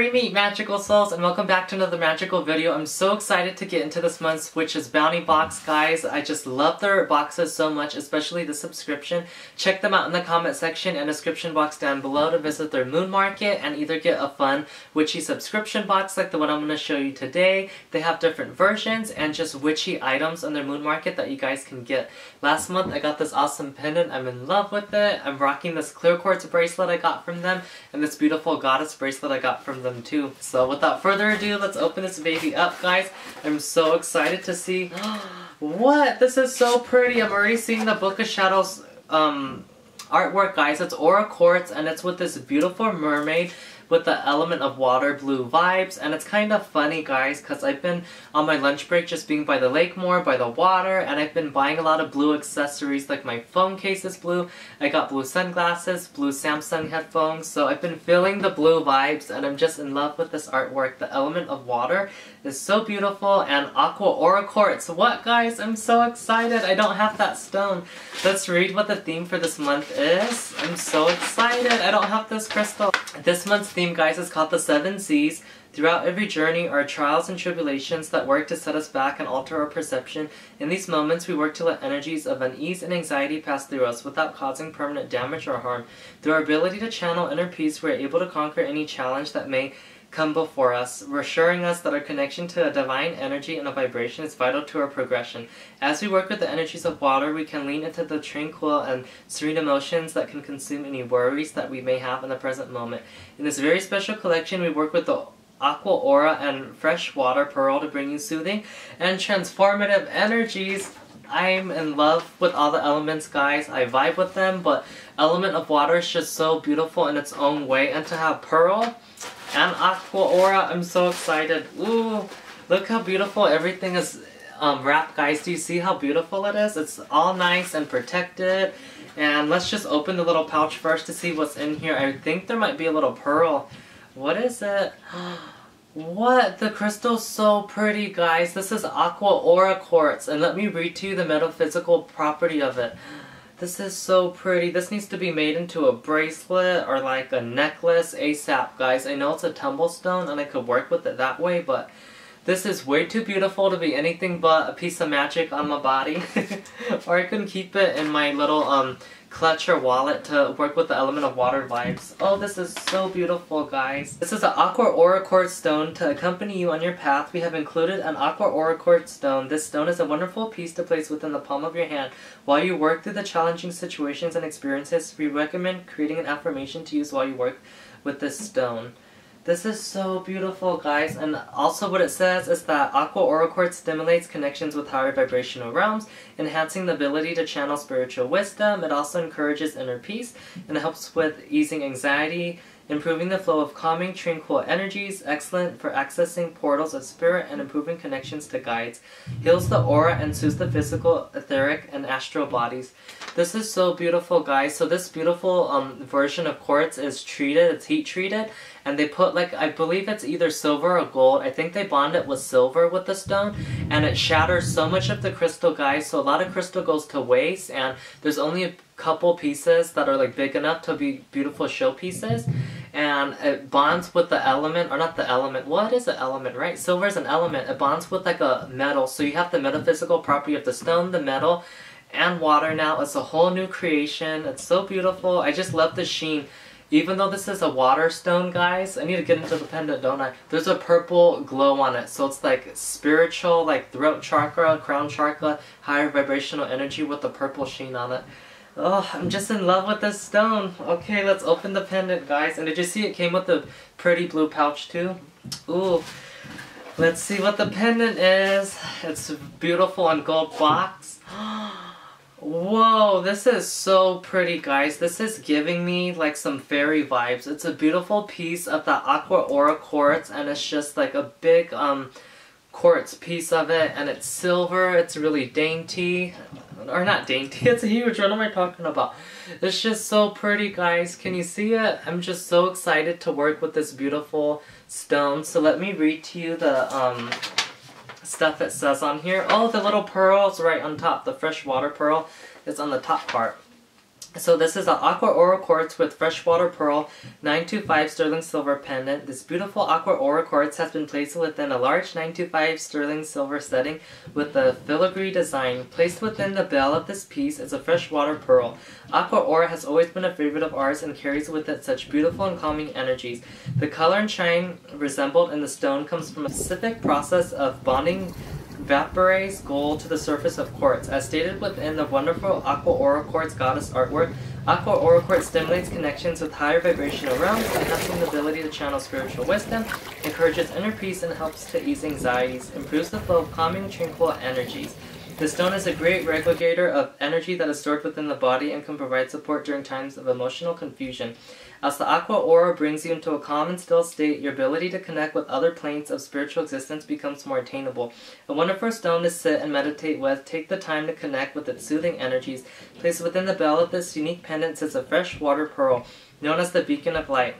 Merry Meet Magical Souls and welcome back to another magical video. I'm so excited to get into this month's Witches Bounty Box guys. I just love their boxes so much, especially the subscription. Check them out in the comment section and description box down below to visit their moon market and either get a fun witchy subscription box like the one I'm going to show you today. They have different versions and just witchy items on their moon market that you guys can get. Last month I got this awesome pendant. I'm in love with it. I'm rocking this clear quartz bracelet I got from them and this beautiful goddess bracelet I got from them too. So without further ado, let's open this baby up, guys. I'm so excited to see... what? This is so pretty. I'm already seeing the Book of Shadows um, artwork, guys. It's Aura Quartz, and it's with this beautiful mermaid with the element of water blue vibes and it's kind of funny guys because I've been on my lunch break just being by the lake more, by the water and I've been buying a lot of blue accessories like my phone case is blue, I got blue sunglasses, blue Samsung headphones so I've been feeling the blue vibes and I'm just in love with this artwork. The element of water is so beautiful and aqua aura quartz. What guys? I'm so excited. I don't have that stone. Let's read what the theme for this month is. I'm so excited. I don't have this crystal. This month's theme, guys, is called the Seven Seas. Throughout every journey are trials and tribulations that work to set us back and alter our perception. In these moments, we work to let energies of unease and anxiety pass through us without causing permanent damage or harm. Through our ability to channel inner peace, we are able to conquer any challenge that may come before us, reassuring us that our connection to a divine energy and a vibration is vital to our progression. As we work with the energies of water, we can lean into the tranquil and serene emotions that can consume any worries that we may have in the present moment. In this very special collection, we work with the Aqua Aura and Fresh Water Pearl to bring you soothing and transformative energies. I'm in love with all the elements, guys. I vibe with them, but Element of Water is just so beautiful in its own way. And to have Pearl and Aqua Aura. I'm so excited. Ooh, look how beautiful everything is um, wrapped, guys. Do you see how beautiful it is? It's all nice and protected. And let's just open the little pouch first to see what's in here. I think there might be a little pearl. What is it? What? The crystal's so pretty, guys. This is Aqua Aura Quartz. And let me read to you the metaphysical property of it. This is so pretty. This needs to be made into a bracelet or like a necklace ASAP, guys. I know it's a tumble stone and I could work with it that way, but this is way too beautiful to be anything but a piece of magic on my body. or I can keep it in my little um clutch or wallet to work with the element of water vibes. Oh, this is so beautiful, guys. This is an Aqua Quartz stone to accompany you on your path. We have included an Aqua Quartz stone. This stone is a wonderful piece to place within the palm of your hand. While you work through the challenging situations and experiences, we recommend creating an affirmation to use while you work with this stone. This is so beautiful, guys. And also what it says is that Aqua Aura Quartz stimulates connections with higher vibrational realms, enhancing the ability to channel spiritual wisdom. It also encourages inner peace and helps with easing anxiety, improving the flow of calming, tranquil energies, excellent for accessing portals of spirit and improving connections to guides, heals the aura and soothes the physical, etheric, and astral bodies. This is so beautiful, guys. So this beautiful um, version of quartz is treated, it's heat treated, and they put like, I believe it's either silver or gold. I think they bond it with silver with the stone, and it shatters so much of the crystal, guys. So a lot of crystal goes to waste, and there's only a couple pieces that are like big enough to be beautiful showpieces and it bonds with the element, or not the element, what is the element, right? Silver is an element, it bonds with like a metal, so you have the metaphysical property of the stone, the metal, and water now. It's a whole new creation, it's so beautiful, I just love the sheen. Even though this is a water stone, guys, I need to get into the pendant, don't I? There's a purple glow on it, so it's like spiritual, like throat chakra, crown chakra, higher vibrational energy with the purple sheen on it. Oh, I'm just in love with this stone. Okay, let's open the pendant, guys. And did you see it came with a pretty blue pouch, too? Ooh. Let's see what the pendant is. It's beautiful on gold box. Whoa, this is so pretty, guys. This is giving me, like, some fairy vibes. It's a beautiful piece of the Aqua Aura Quartz, and it's just, like, a big, um, quartz piece of it, and it's silver. It's really dainty or not dainty, it's huge, what am I talking about? It's just so pretty, guys. Can you see it? I'm just so excited to work with this beautiful stone. So let me read to you the um, stuff it says on here. Oh, the little pearls right on top. The fresh water pearl is on the top part. So this is an aqua aura quartz with freshwater pearl 925 sterling silver pendant. This beautiful aqua aura quartz has been placed within a large 925 sterling silver setting with the filigree design. Placed within the bell of this piece is a freshwater pearl. Aqua aura has always been a favorite of ours and carries with it such beautiful and calming energies. The color and shine resembled in the stone comes from a specific process of bonding vaporized gold to the surface of quartz. As stated within the wonderful Aqua Aura Quartz Goddess artwork, Aqua Aura Quartz stimulates connections with higher vibrational realms, enhancing the ability to channel spiritual wisdom, encourages inner peace, and helps to ease anxieties, improves the flow of calming, tranquil energies. The stone is a great regulator of energy that is stored within the body and can provide support during times of emotional confusion. As the aqua aura brings you into a calm and still state, your ability to connect with other planes of spiritual existence becomes more attainable. A wonderful stone to sit and meditate with. Take the time to connect with its soothing energies. Placed within the bell of this unique pendant sits a fresh water pearl, known as the beacon of light.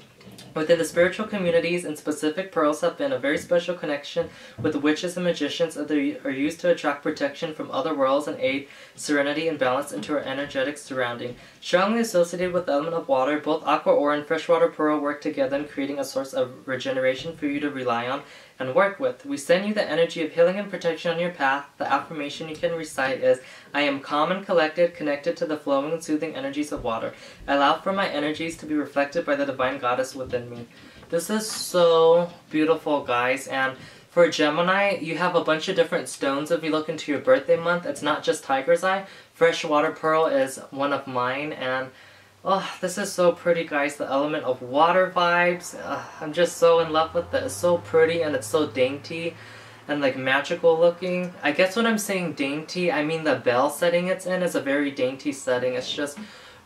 Within the spiritual communities and specific pearls have been a very special connection with witches and magicians that they are used to attract protection from other worlds and aid serenity and balance into our energetic surrounding. Strongly associated with the element of water, both aqua aura and freshwater pearl work together in creating a source of regeneration for you to rely on and work with. We send you the energy of healing and protection on your path. The affirmation you can recite is, I am calm and collected, connected to the flowing and soothing energies of water. I allow for my energies to be reflected by the divine goddess within me. This is so beautiful, guys, and for Gemini, you have a bunch of different stones if you look into your birthday month. It's not just Tiger's Eye. Freshwater Pearl is one of mine, and Oh, this is so pretty, guys. The element of water vibes. Uh, I'm just so in love with it. It's so pretty and it's so dainty and like magical looking. I guess when I'm saying dainty, I mean the bell setting it's in is a very dainty setting. It's just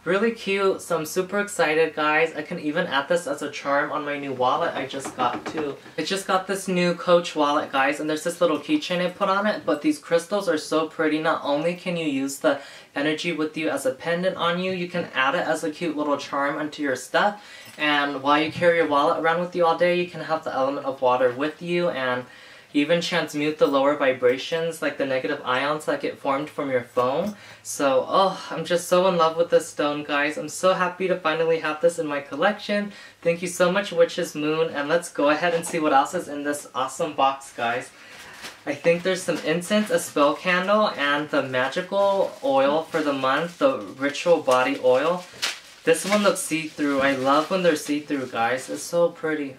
Really cute, so I'm super excited guys. I can even add this as a charm on my new wallet I just got too. I just got this new Coach wallet guys and there's this little keychain I put on it but these crystals are so pretty. Not only can you use the energy with you as a pendant on you, you can add it as a cute little charm onto your stuff and while you carry your wallet around with you all day you can have the element of water with you and even transmute the lower vibrations, like the negative ions that get formed from your phone. So, oh, I'm just so in love with this stone, guys. I'm so happy to finally have this in my collection. Thank you so much, Witches Moon, and let's go ahead and see what else is in this awesome box, guys. I think there's some incense, a spell candle, and the magical oil for the month, the ritual body oil. This one looks see-through. I love when they're see-through, guys. It's so pretty.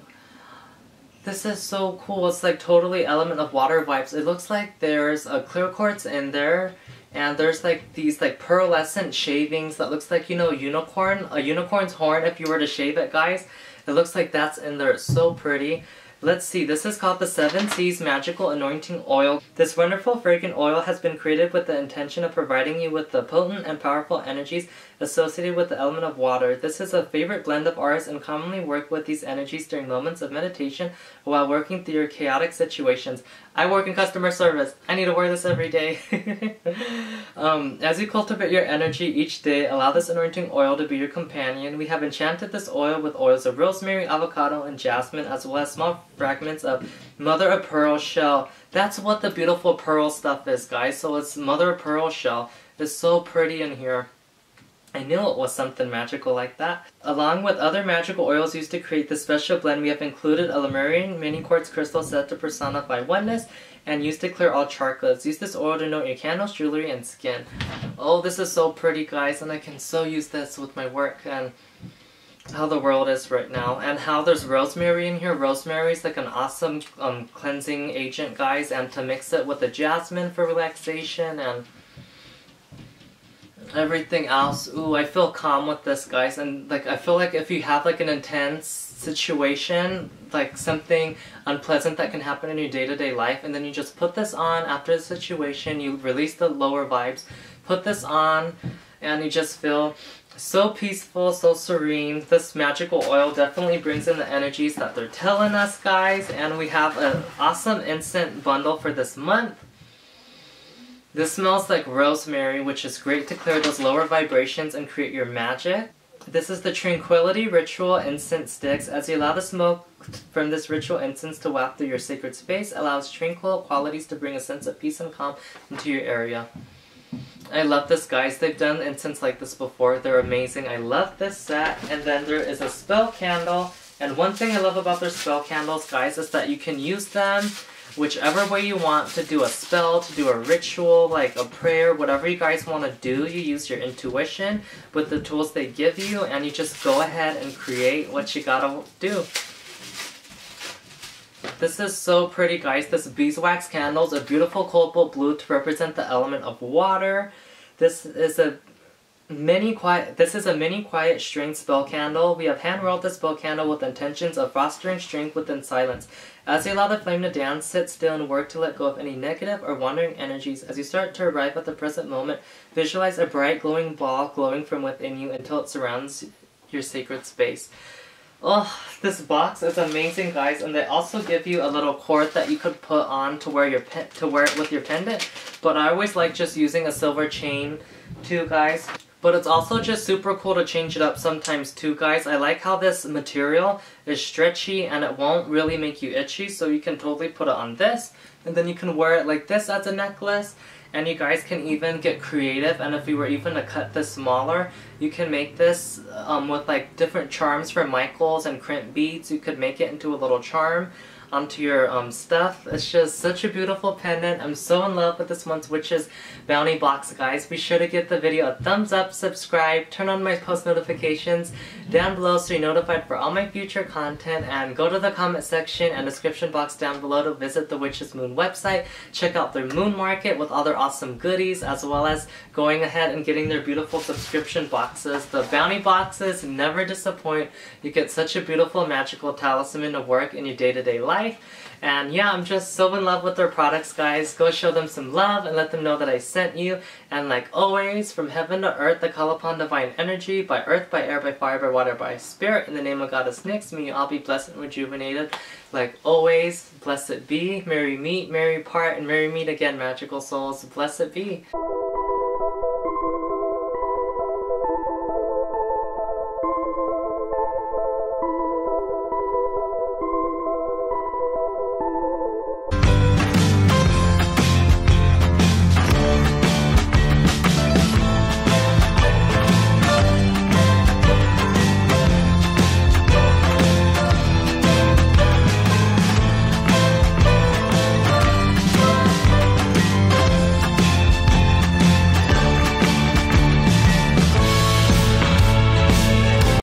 This is so cool. It's like totally element of water wipes. It looks like there's a clear quartz in there and there's like these like pearlescent shavings that looks like, you know, unicorn, a unicorn's horn if you were to shave it, guys. It looks like that's in there. It's so pretty. Let's see, this is called the Seven Seas Magical Anointing Oil. This wonderful fragrant oil has been created with the intention of providing you with the potent and powerful energies associated with the element of water. This is a favorite blend of ours and commonly work with these energies during moments of meditation while working through your chaotic situations. I work in customer service. I need to wear this every day. um, as you cultivate your energy each day, allow this anointing oil to be your companion. We have enchanted this oil with oils of rosemary, avocado, and jasmine, as well as small fragments of mother of pearl shell. That's what the beautiful pearl stuff is, guys. So it's mother of pearl shell. It's so pretty in here. I knew it was something magical like that. Along with other magical oils used to create this special blend, we have included a Lemurian mini quartz crystal set to personify oneness and used to clear all chakras. Use this oil to note your candles, jewelry, and skin. Oh, this is so pretty, guys, and I can so use this with my work and how the world is right now and how there's rosemary in here. Rosemary is like an awesome um, cleansing agent, guys, and to mix it with the jasmine for relaxation and everything else, ooh, I feel calm with this, guys. And, like, I feel like if you have, like, an intense situation, like, something unpleasant that can happen in your day-to-day -day life, and then you just put this on after the situation, you release the lower vibes, put this on, and you just feel so peaceful, so serene. This magical oil definitely brings in the energies that they're telling us, guys. And we have an awesome instant bundle for this month. This smells like rosemary, which is great to clear those lower vibrations and create your magic. This is the Tranquility Ritual Incense Sticks. As you allow the smoke from this ritual incense to waft through your sacred space, allows tranquil qualities to bring a sense of peace and calm into your area. I love this guys. They've done incense like this before. They're amazing. I love this set. And then there is a spell candle. And one thing I love about their spell candles, guys, is that you can use them whichever way you want to do a spell, to do a ritual, like a prayer, whatever you guys want to do, you use your intuition with the tools they give you, and you just go ahead and create what you gotta do. This is so pretty, guys. This beeswax candle is a beautiful cobalt blue to represent the element of water. This is a mini quiet this is a mini quiet string spell candle we have hand rolled the spell candle with intentions of fostering strength within silence as you allow the flame to dance sit still and work to let go of any negative or wandering energies as you start to arrive at the present moment visualize a bright glowing ball glowing from within you until it surrounds your sacred space Oh, this box is amazing, guys, and they also give you a little cord that you could put on to wear your to wear it with your pendant. But I always like just using a silver chain, too, guys. But it's also just super cool to change it up sometimes too, guys. I like how this material is stretchy and it won't really make you itchy, so you can totally put it on this. And then you can wear it like this as a necklace. And you guys can even get creative, and if you were even to cut this smaller, you can make this um, with like different charms for Michaels and crimp beads. You could make it into a little charm onto your um, stuff. It's just such a beautiful pendant. I'm so in love with this month's Witches Bounty Box, guys. Be sure to give the video a thumbs up, subscribe, turn on my post notifications down below so you're notified for all my future content, and go to the comment section and description box down below to visit the Witches Moon website. Check out their moon market with all their awesome goodies, as well as going ahead and getting their beautiful subscription boxes. The bounty boxes never disappoint. You get such a beautiful magical talisman to work in your day-to-day -day life life. And yeah, I'm just so in love with their products, guys. Go show them some love and let them know that I sent you. And like always, from heaven to earth, I call upon divine energy, by earth, by air, by fire, by water, by spirit. In the name of Goddess Nyx, may you all be blessed and rejuvenated. Like always, blessed be. Merry meet, merry part, and merry meet again, magical souls. Blessed be.